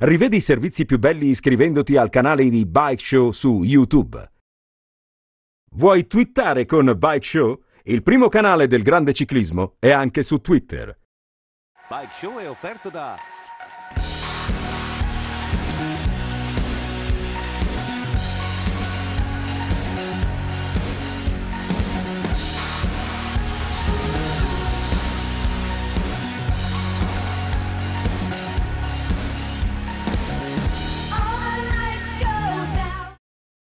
Rivedi i servizi più belli iscrivendoti al canale di Bike Show su YouTube. Vuoi twittare con Bike Show? Il primo canale del grande ciclismo è anche su Twitter. Bike Show è offerto da